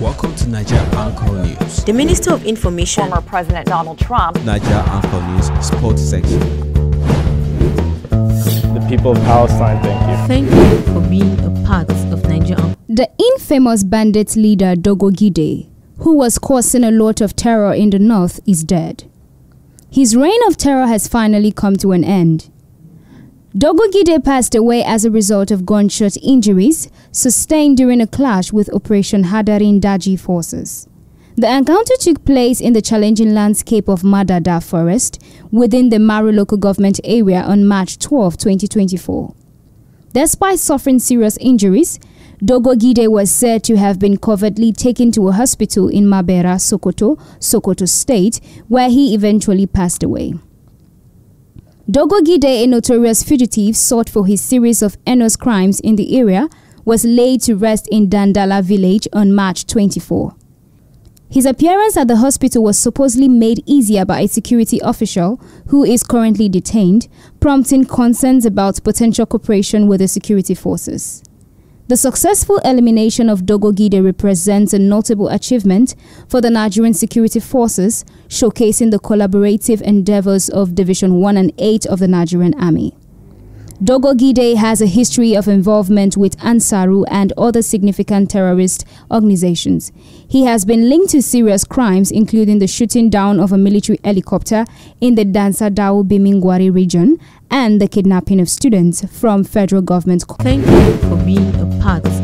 Welcome to Naija Anchor News. The Minister of Information, former President Donald Trump, Naija Anchor News Sports Section. The people of Palestine, thank you. Thank you for being a part of Naija Anchor. The infamous bandit leader Dogo Gide, who was causing a lot of terror in the north, is dead. His reign of terror has finally come to an end. Dogo Gide passed away as a result of gunshot injuries sustained during a clash with Operation Hadarin Daji forces. The encounter took place in the challenging landscape of Madada Forest within the Maru local government area on March 12, 2024. Despite suffering serious injuries, Dogo Gide was said to have been covertly taken to a hospital in Mabera, Sokoto, Sokoto State, where he eventually passed away. Dogo Gide, a notorious fugitive sought for his series of heinous crimes in the area, was laid to rest in Dandala village on March 24. His appearance at the hospital was supposedly made easier by a security official who is currently detained, prompting concerns about potential cooperation with the security forces. The successful elimination of Dogo Gide represents a notable achievement for the Nigerian security forces, showcasing the collaborative endeavors of Division 1 and 8 of the Nigerian Army. Dogo Gide has a history of involvement with Ansaru and other significant terrorist organizations. He has been linked to serious crimes, including the shooting down of a military helicopter in the Dansadau Birnin Gwari region and the kidnapping of students from federal government. Thank you for being a part of